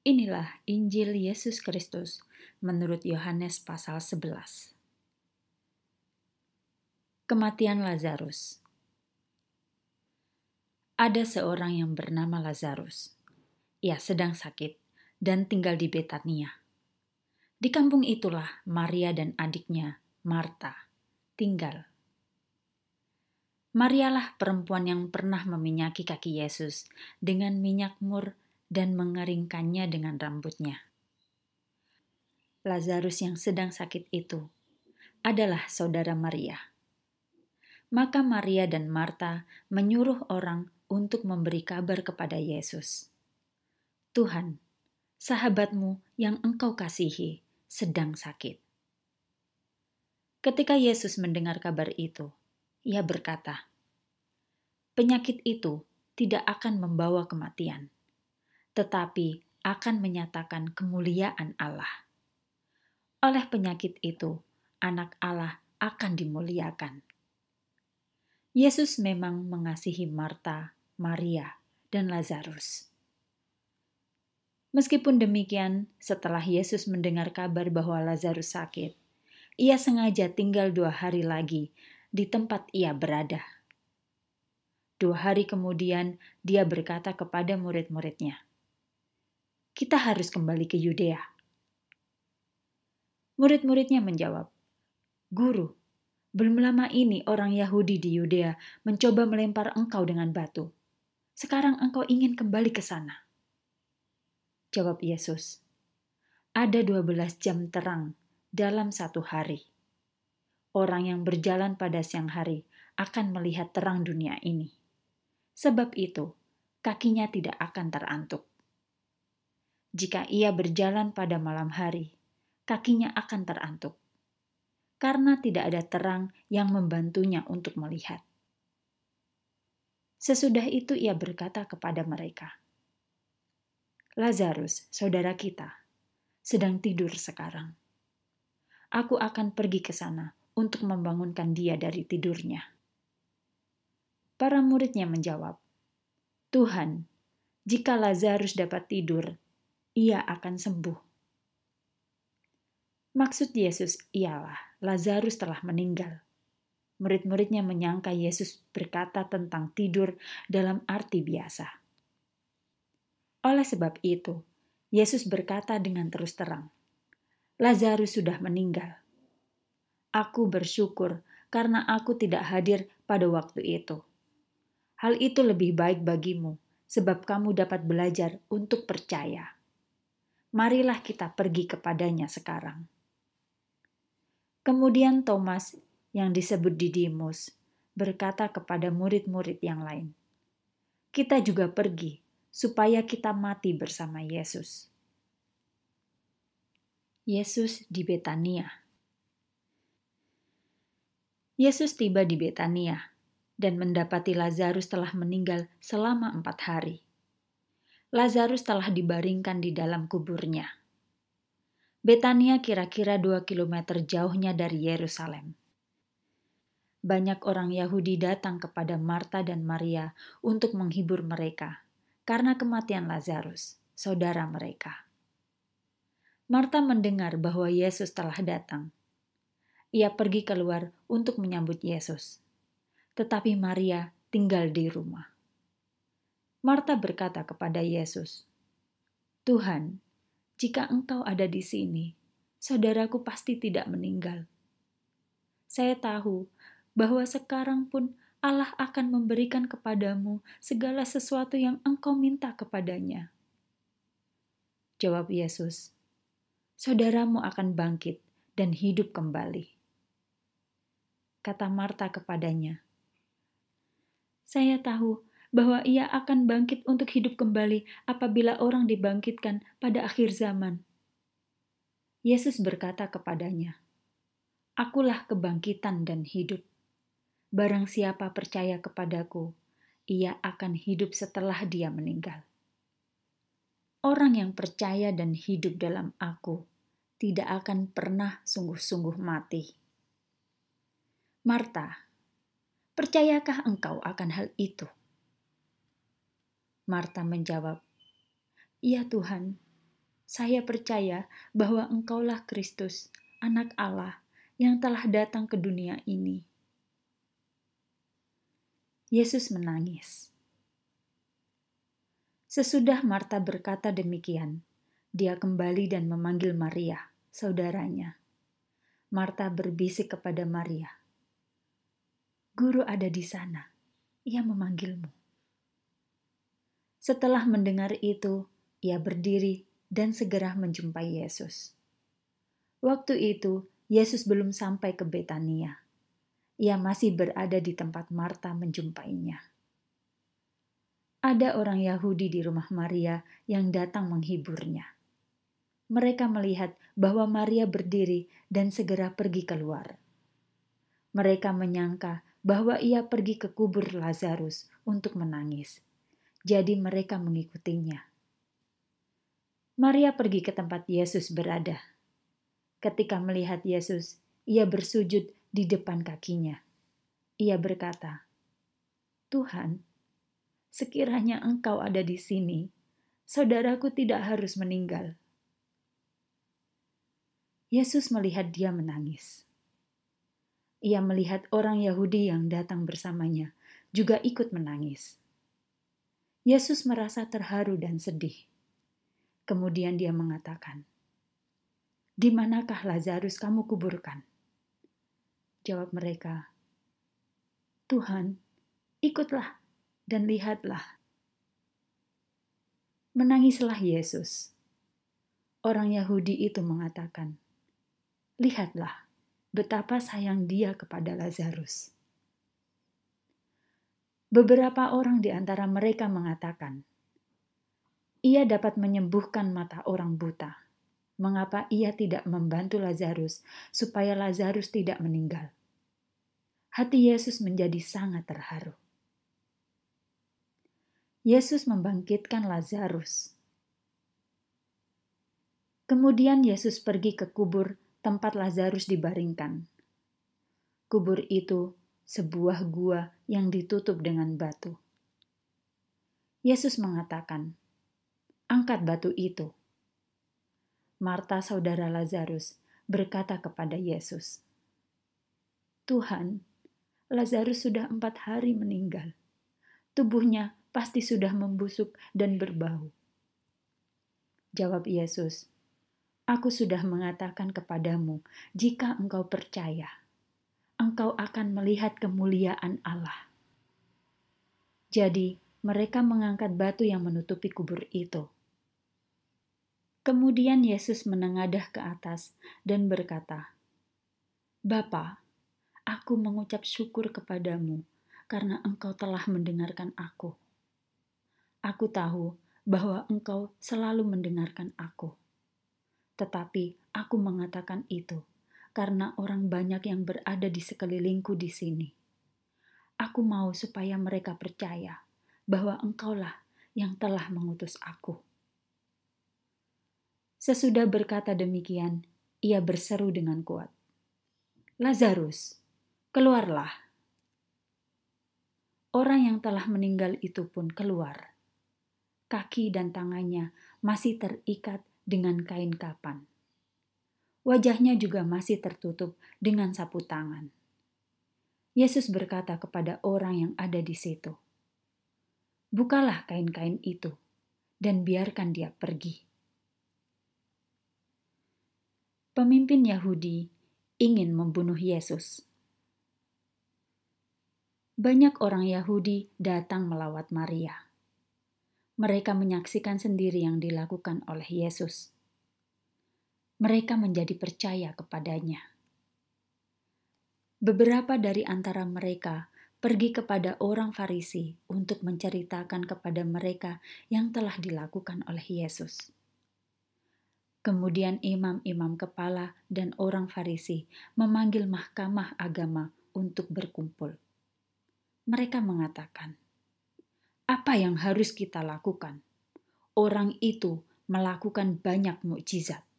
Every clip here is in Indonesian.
Inilah Injil Yesus Kristus menurut Yohanes pasal 11. Kematian Lazarus Ada seorang yang bernama Lazarus. Ia sedang sakit dan tinggal di Betania. Di kampung itulah Maria dan adiknya, Marta, tinggal. Marialah perempuan yang pernah meminyaki kaki Yesus dengan minyak mur dan mengeringkannya dengan rambutnya. Lazarus yang sedang sakit itu adalah saudara Maria. Maka Maria dan Marta menyuruh orang untuk memberi kabar kepada Yesus. Tuhan, sahabatmu yang engkau kasihi sedang sakit. Ketika Yesus mendengar kabar itu, ia berkata, "Penyakit itu tidak akan membawa kematian." Tetapi akan menyatakan kemuliaan Allah. Oleh penyakit itu, Anak Allah akan dimuliakan. Yesus memang mengasihi Marta, Maria, dan Lazarus. Meskipun demikian, setelah Yesus mendengar kabar bahwa Lazarus sakit, ia sengaja tinggal dua hari lagi di tempat ia berada. Dua hari kemudian, dia berkata kepada murid-muridnya, kita harus kembali ke Yudea. Murid-muridnya menjawab, Guru, belum lama ini orang Yahudi di Yudea mencoba melempar engkau dengan batu. Sekarang engkau ingin kembali ke sana. Jawab Yesus, ada 12 jam terang dalam satu hari. Orang yang berjalan pada siang hari akan melihat terang dunia ini. Sebab itu, kakinya tidak akan terantuk. Jika ia berjalan pada malam hari, kakinya akan terantuk, karena tidak ada terang yang membantunya untuk melihat. Sesudah itu ia berkata kepada mereka, Lazarus, saudara kita, sedang tidur sekarang. Aku akan pergi ke sana untuk membangunkan dia dari tidurnya. Para muridnya menjawab, Tuhan, jika Lazarus dapat tidur, ia akan sembuh. Maksud Yesus ialah Lazarus telah meninggal. Murid-muridnya menyangka Yesus berkata tentang tidur dalam arti biasa. Oleh sebab itu, Yesus berkata dengan terus terang, "Lazarus sudah meninggal. Aku bersyukur karena aku tidak hadir pada waktu itu. Hal itu lebih baik bagimu, sebab kamu dapat belajar untuk percaya." Marilah kita pergi kepadanya sekarang. Kemudian Thomas yang disebut Didimus berkata kepada murid-murid yang lain, "Kita juga pergi supaya kita mati bersama Yesus." Yesus di Betania. Yesus tiba di Betania dan mendapati Lazarus telah meninggal selama empat hari. Lazarus telah dibaringkan di dalam kuburnya. Betania kira-kira dua kilometer jauhnya dari Yerusalem. Banyak orang Yahudi datang kepada Marta dan Maria untuk menghibur mereka karena kematian Lazarus, saudara mereka. Marta mendengar bahwa Yesus telah datang. Ia pergi keluar untuk menyambut Yesus, tetapi Maria tinggal di rumah. Marta berkata kepada Yesus, "Tuhan, jika Engkau ada di sini, saudaraku pasti tidak meninggal. Saya tahu bahwa sekarang pun Allah akan memberikan kepadamu segala sesuatu yang Engkau minta kepadanya." Jawab Yesus, "Saudaramu akan bangkit dan hidup kembali." Kata Marta kepadanya, "Saya tahu bahwa ia akan bangkit untuk hidup kembali apabila orang dibangkitkan pada akhir zaman. Yesus berkata kepadanya, Akulah kebangkitan dan hidup. Barang siapa percaya kepadaku, ia akan hidup setelah dia meninggal. Orang yang percaya dan hidup dalam aku tidak akan pernah sungguh-sungguh mati. Marta, percayakah engkau akan hal itu? Marta menjawab, "Iya, Tuhan. saya percaya bahwa Engkaulah Kristus, Anak Allah, yang telah datang ke dunia ini. Yesus menangis. Sesudah Marta berkata demikian, dia kembali dan memanggil Maria, saudaranya. Marta berbisik kepada Maria, "Guru ada di sana, ia memanggilmu." Setelah mendengar itu, ia berdiri dan segera menjumpai Yesus. Waktu itu, Yesus belum sampai ke Betania. Ia masih berada di tempat Marta menjumpainya. Ada orang Yahudi di rumah Maria yang datang menghiburnya. Mereka melihat bahwa Maria berdiri dan segera pergi keluar. Mereka menyangka bahwa ia pergi ke kubur Lazarus untuk menangis. Jadi mereka mengikutinya. Maria pergi ke tempat Yesus berada. Ketika melihat Yesus, ia bersujud di depan kakinya. Ia berkata, "Tuhan, sekiranya Engkau ada di sini, saudaraku tidak harus meninggal." Yesus melihat dia menangis. Ia melihat orang Yahudi yang datang bersamanya juga ikut menangis. Yesus merasa terharu dan sedih. Kemudian dia mengatakan, "Di manakah Lazarus kamu kuburkan?" Jawab mereka, "Tuhan, ikutlah dan lihatlah." Menangislah Yesus. Orang Yahudi itu mengatakan, "Lihatlah betapa sayang dia kepada Lazarus." Beberapa orang di antara mereka mengatakan, ia dapat menyembuhkan mata orang buta. Mengapa ia tidak membantu Lazarus supaya Lazarus tidak meninggal? Hati Yesus menjadi sangat terharu. Yesus membangkitkan Lazarus. Kemudian Yesus pergi ke kubur tempat Lazarus dibaringkan. Kubur itu sebuah gua yang ditutup dengan batu. Yesus mengatakan, angkat batu itu. Marta, saudara Lazarus, berkata kepada Yesus, "Tuhan, Lazarus sudah empat hari meninggal. Tubuhnya pasti sudah membusuk dan berbau." Jawab Yesus, "Aku sudah mengatakan kepadamu, jika engkau percaya, engkau akan melihat kemuliaan Allah." Jadi, mereka mengangkat batu yang menutupi kubur itu. Kemudian Yesus menengadah ke atas dan berkata, Bapa, aku mengucap syukur kepadamu karena engkau telah mendengarkan aku. Aku tahu bahwa engkau selalu mendengarkan aku. Tetapi aku mengatakan itu karena orang banyak yang berada di sekelilingku di sini. Aku mau supaya mereka percaya bahwa engkaulah yang telah mengutus aku. Sesudah berkata demikian, ia berseru dengan kuat, "Lazarus, keluarlah!" Orang yang telah meninggal itu pun keluar. Kaki dan tangannya masih terikat dengan kain kapan. Wajahnya juga masih tertutup dengan sapu tangan. Yesus berkata kepada orang yang ada di situ, "Bukalah kain-kain itu dan biarkan dia pergi." pemimpin Yahudi ingin membunuh Yesus. Banyak orang Yahudi datang melawat Maria. Mereka menyaksikan sendiri yang dilakukan oleh Yesus. Mereka menjadi percaya kepadanya. Beberapa dari antara mereka pergi kepada orang Farisi untuk menceritakan kepada mereka yang telah dilakukan oleh Yesus. Kemudian imam-imam kepala dan orang Farisi memanggil mahkamah agama untuk berkumpul. Mereka mengatakan, "Apa yang harus kita lakukan? Orang itu melakukan banyak mukjizat.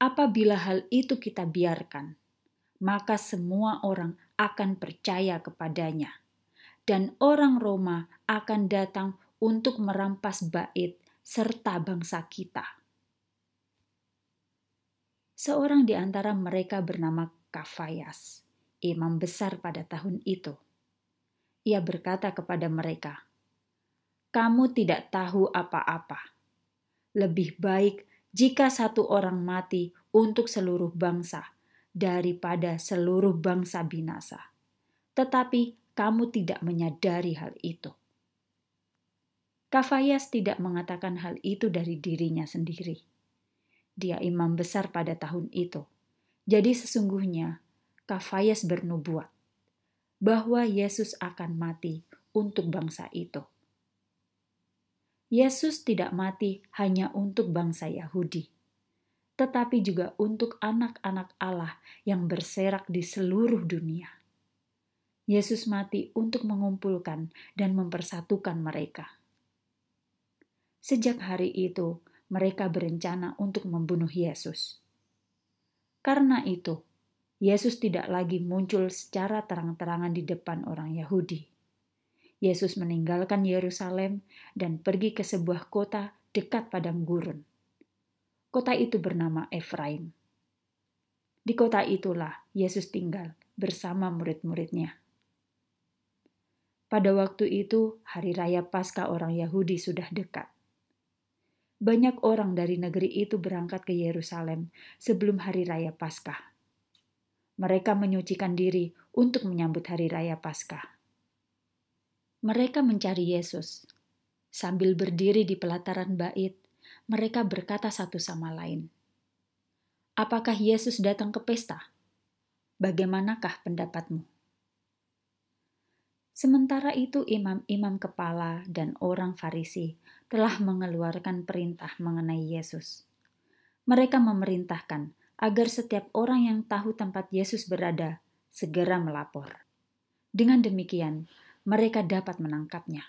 Apabila hal itu kita biarkan, maka semua orang akan percaya kepadanya, dan orang Roma akan datang untuk merampas bait serta bangsa kita." Seorang di antara mereka bernama Kafayas, imam besar pada tahun itu. Ia berkata kepada mereka, "Kamu tidak tahu apa-apa. Lebih baik jika satu orang mati untuk seluruh bangsa daripada seluruh bangsa binasa." Tetapi kamu tidak menyadari hal itu. Kafayas tidak mengatakan hal itu dari dirinya sendiri dia imam besar pada tahun itu. Jadi sesungguhnya Kafayas bernubuat bahwa Yesus akan mati untuk bangsa itu. Yesus tidak mati hanya untuk bangsa Yahudi, tetapi juga untuk anak-anak Allah yang berserak di seluruh dunia. Yesus mati untuk mengumpulkan dan mempersatukan mereka. Sejak hari itu, mereka berencana untuk membunuh Yesus. Karena itu, Yesus tidak lagi muncul secara terang-terangan di depan orang Yahudi. Yesus meninggalkan Yerusalem dan pergi ke sebuah kota dekat padang gurun. Kota itu bernama Efraim. Di kota itulah Yesus tinggal bersama murid-muridnya. Pada waktu itu, hari raya Paskah orang Yahudi sudah dekat banyak orang dari negeri itu berangkat ke Yerusalem sebelum hari raya Paskah. Mereka menyucikan diri untuk menyambut hari raya Paskah. Mereka mencari Yesus. Sambil berdiri di pelataran bait, mereka berkata satu sama lain, "Apakah Yesus datang ke pesta? Bagaimanakah pendapatmu?" Sementara itu, imam-imam kepala dan orang Farisi telah mengeluarkan perintah mengenai Yesus. Mereka memerintahkan agar setiap orang yang tahu tempat Yesus berada segera melapor. Dengan demikian, mereka dapat menangkapnya.